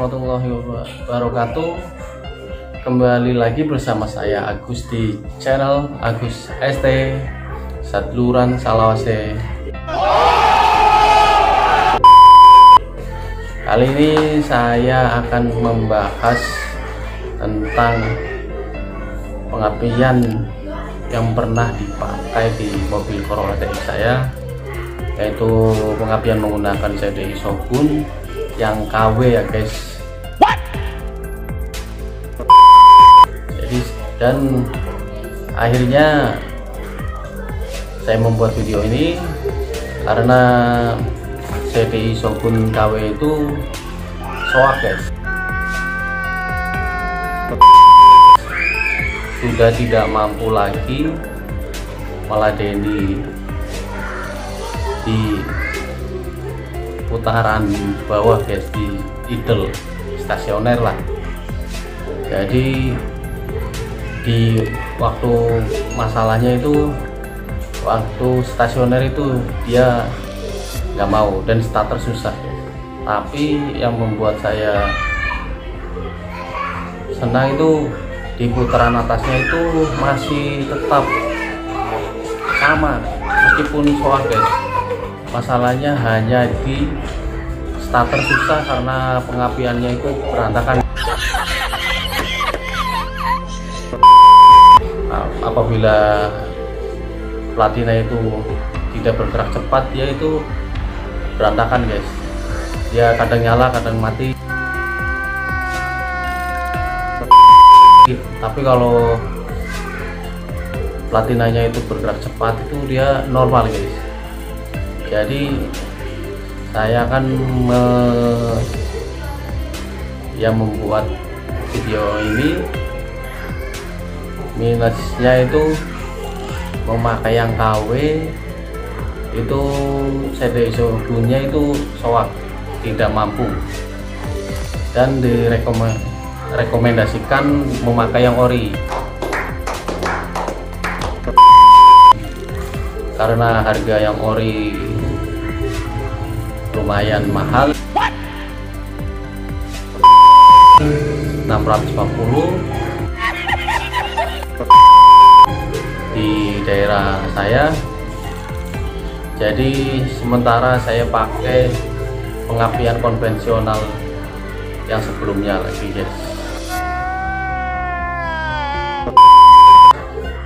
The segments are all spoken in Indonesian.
wabarakatuh. Kembali lagi bersama saya Agus di channel Agus ST Satluran Salawase. Kali ini saya akan membahas tentang pengapian yang pernah dipakai di mobil Corolla TX saya yaitu pengapian menggunakan CDI Shogun yang KW ya guys dan akhirnya saya membuat video ini karena CDI Shogun KW itu soak guys. Sudah tidak mampu lagi malah Denny di putaran bawah guys di idle stasioner lah. Jadi di waktu masalahnya itu waktu stasioner itu dia nggak mau dan starter susah. Tapi yang membuat saya senang itu di putaran atasnya itu masih tetap sama meskipun soal guys masalahnya hanya di starter susah karena pengapiannya itu berantakan apabila platina itu tidak bergerak cepat dia itu berantakan guys. Dia kadang nyala kadang mati. Tapi kalau platinanya itu bergerak cepat itu dia normal guys. Jadi saya akan me, yang membuat video ini minusnya itu memakai yang KW itu CD punya itu soak tidak mampu. Dan direkomendasikan memakai yang ori. Karena harga yang ori lumayan mahal. 650 di daerah saya. Jadi sementara saya pakai pengapian konvensional yang sebelumnya lagi guys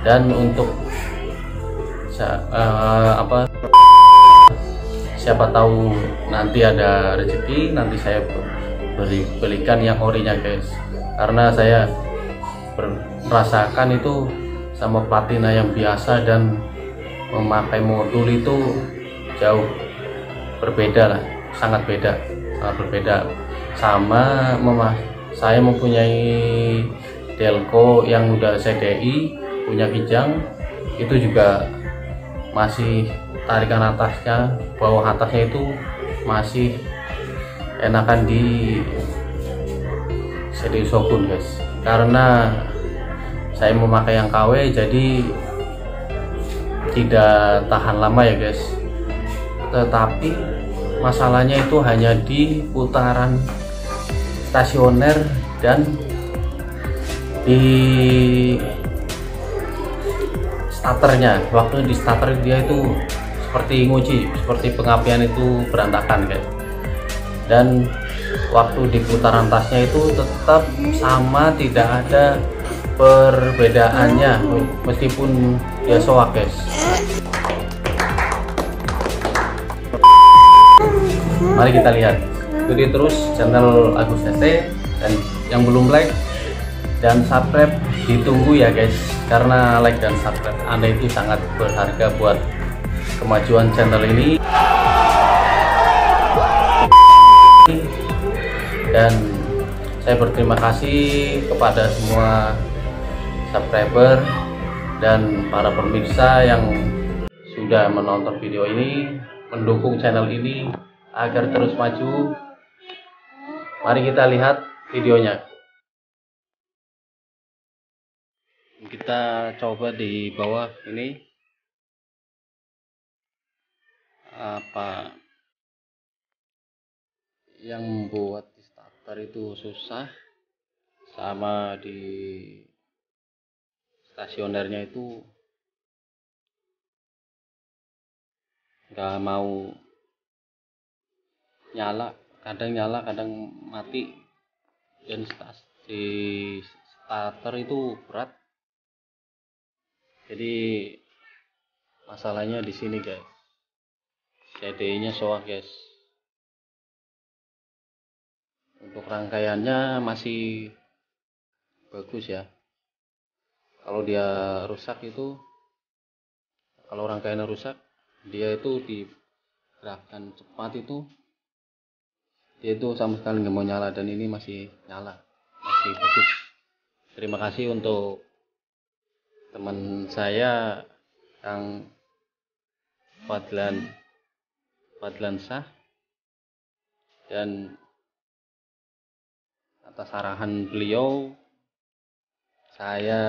dan untuk uh, apa siapa tahu nanti ada rezeki nanti saya beri belikan yang orinya guys. Karena saya merasakan itu sama platina yang biasa dan memakai modul itu jauh berbeda lah sangat beda sangat berbeda. Sama mema saya mempunyai Delco yang udah CDI punya kijang itu juga masih tarikan atasnya bawah atasnya itu masih enakan di CD Shogun guys. Karena saya memakai yang KW jadi tidak tahan lama ya guys. Tetapi masalahnya itu hanya di putaran stasioner dan di starternya. Waktu di starter dia itu seperti nguji seperti pengapian itu berantakan guys. Dan waktu di putaran tasnya itu tetap sama tidak ada perbedaannya meskipun dia soak guys mari kita lihat. Ikuti terus channel Agus ST dan yang belum like dan subscribe ditunggu ya guys. Karena like dan subscribe anda itu sangat berharga buat kemajuan channel ini. Dan saya berterima kasih kepada semua subscriber dan para pemirsa yang sudah menonton video ini mendukung channel ini agar terus maju. Mari kita lihat videonya. Kita coba di bawah ini. Apa yang membuat starter itu susah sama di stasionernya itu nggak mau nyala kadang nyala kadang mati. Dan di starter itu berat. Jadi masalahnya di sini guys. CDI nya soak guys. Untuk rangkaiannya masih bagus ya kalau dia rusak itu kalau rangkaiannya rusak dia itu digerakkan cepat itu dia itu sama sekali nggak mau nyala dan ini masih nyala masih bagus. Terima kasih untuk teman saya yang Fadlan Fadlan Sah dan atas arahan beliau saya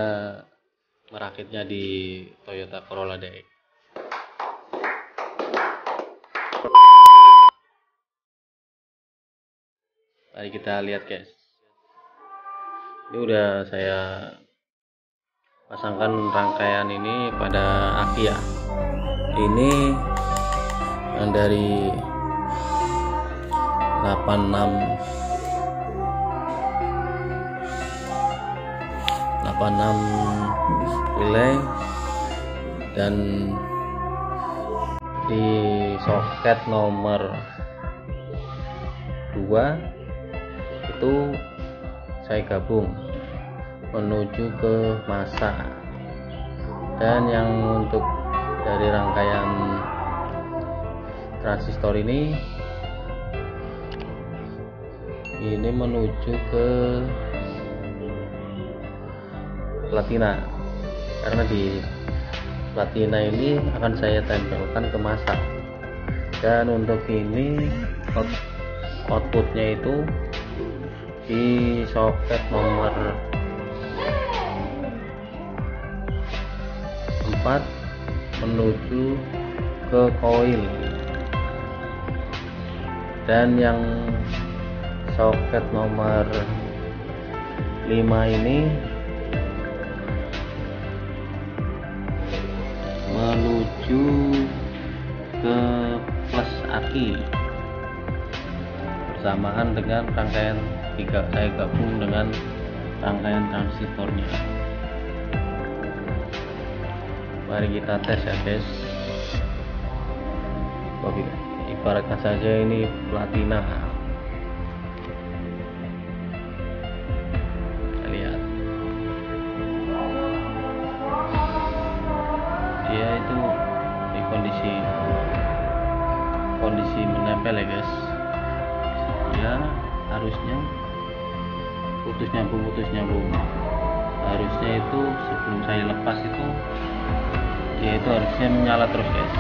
merakitnya di Toyota Corolla DX Mari kita lihat guys. Ini udah saya pasangkan rangkaian ini pada aki ya. Ini yang dari 86 86 relay. Dan di soket nomor 2 itu saya gabung menuju ke masa. Dan yang untuk dari rangkaian transistor ini ini menuju ke platina karena di platina ini akan saya tempelkan ke masa dan untuk ini outputnya itu di soket nomor 4 menuju ke koil. Dan yang soket nomor 5 ini menuju ke plus aki. Bersamaan dengan rangkaian jika saya gabung dengan rangkaian transistornya mari kita tes ya guys. Oke, ibaratkan saja ini platina menempel ya guys. Ya harusnya putus nyambung putus nyambung. Harusnya itu sebelum saya lepas itu dia itu harusnya menyala terus guys.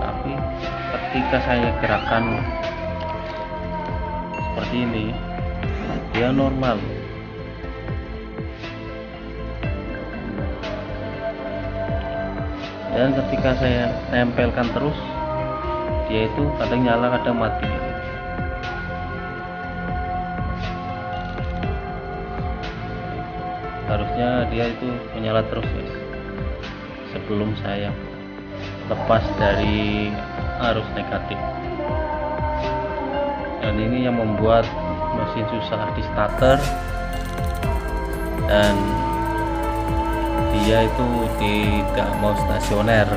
Tapi ketika saya gerakan seperti ini dia normal dan ketika saya tempelkan terus dia itu kadang nyala kadang mati. Harusnya dia itu menyala terus guys sebelum saya lepas dari arus negatif. Dan ini yang membuat mesin susah di starter. Dan dia itu tidak mau stasioner.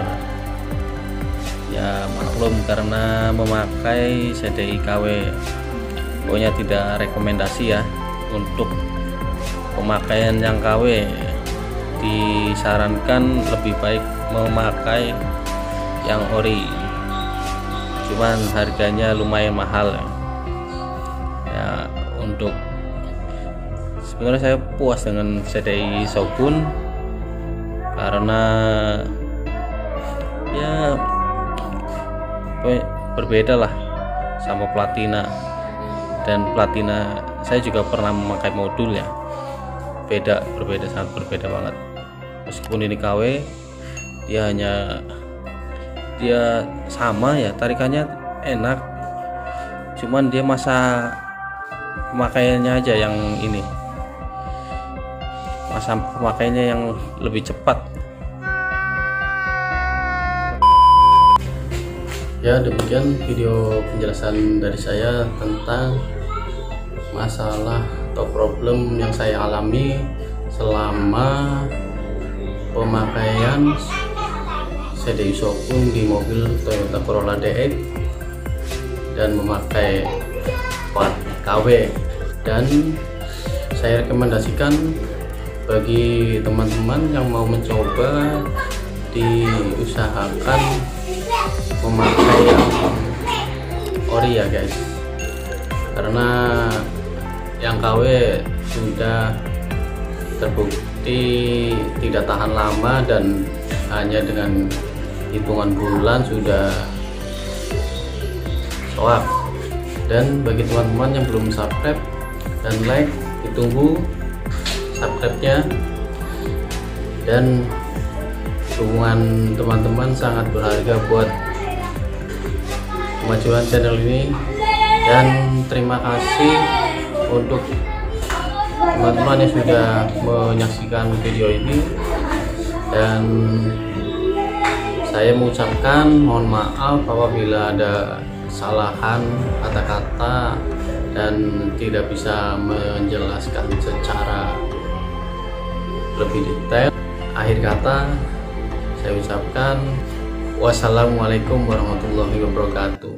Ya maklum karena memakai CDI KW pokoknya tidak rekomendasi ya untuk pemakaian yang KW disarankan lebih baik memakai yang ori. Cuman harganya lumayan mahal. Ya untuk sebenarnya saya puas dengan CDI Shogun karena ya berbeda lah sama platina. Dan platina saya juga pernah memakai modul ya. Beda berbeda sangat berbeda banget. Meskipun ini KW dia hanya dia sama ya tarikannya enak. Cuman dia masa pemakaiannya aja yang ini masa pemakaiannya yang lebih cepat. Ya demikian video penjelasan dari saya tentang masalah atau problem yang saya alami selama pemakaian CDI Sokung di mobil Toyota Corolla DX dan memakai plat KW dan saya rekomendasikan bagi teman-teman yang mau mencoba diusahakan memakai yang ori ya guys. Karena yang KW sudah terbukti tidak tahan lama dan hanya dengan hitungan bulan sudah soak. Dan bagi teman-teman yang belum subscribe dan like ditunggu subscribe nya dan dukungan teman-teman sangat berharga buat kemajuan channel ini. Dan terima kasih untuk teman-teman yang sudah menyaksikan video ini. Dan saya mengucapkan mohon maaf apabila ada kesalahan kata-kata dan tidak bisa menjelaskan secara lebih detail. Akhir kata saya ucapkan wassalamualaikum warahmatullahi wabarakatuh